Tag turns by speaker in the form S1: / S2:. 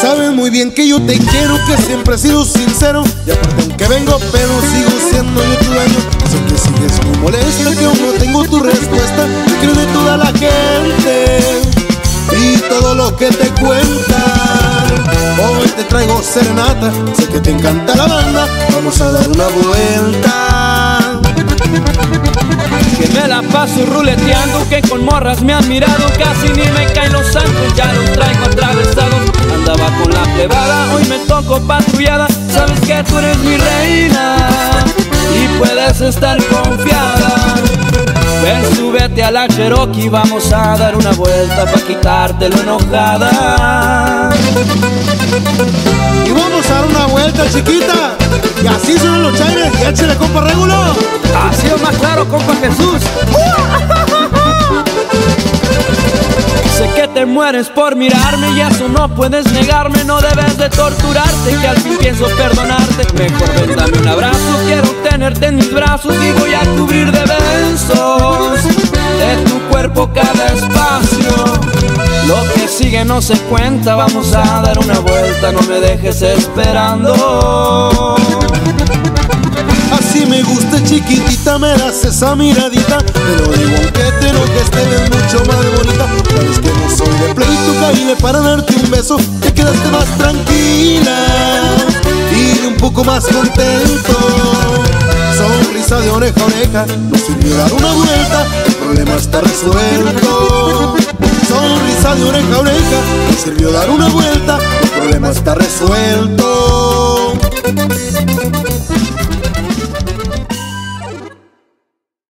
S1: Sabes muy bien que yo te quiero, que siempre he sido sincero. Y aparte aunque vengo pero sigo siendo yo tu dueño. Sé que sigues muy molesta, que aún no tengo tu respuesta. Creo de toda la gente y todo lo que te cuenta Hoy serenata, sé que te encanta la banda Vamos a dar una vuelta
S2: que me la paso ruleteando, que con morras me han mirado, casi ni me caen los santos, ya los traigo atravesados. Andaba con la plebada, hoy me toco patrullada, sabes que tú eres mi reina y puedes estar confiada. Ven, súbete a la Cherokee, vamos a dar una vuelta para quitarte lo enojada.
S1: Vuelta, chiquita. Y así son los chaires, y échale, compa Regulo.
S2: Ha sido más claro, compa Jesús. Sé que te mueres por mirarme y eso no puedes negarme No debes de torturarte que al fin pienso perdonarte Mejor ven, dame un abrazo, quiero tenerte en mis brazos Y voy a cubrir de besos de tu cuerpo cada espacio sigue no se cuenta, vamos a dar una vuelta No me dejes esperando.
S1: Así me gusta chiquitita, me das esa miradita. Te lo digo aunque te enojes, te ves mucho más bonita. Sabes que no soy de pleito, caíle para darte un beso. Te quedaste más tranquila y un poco más contento. Sonrisa de oreja a oreja, no sirvió dar una vuelta El problema está resuelto De oreja a oreja, sirvió dar una vuelta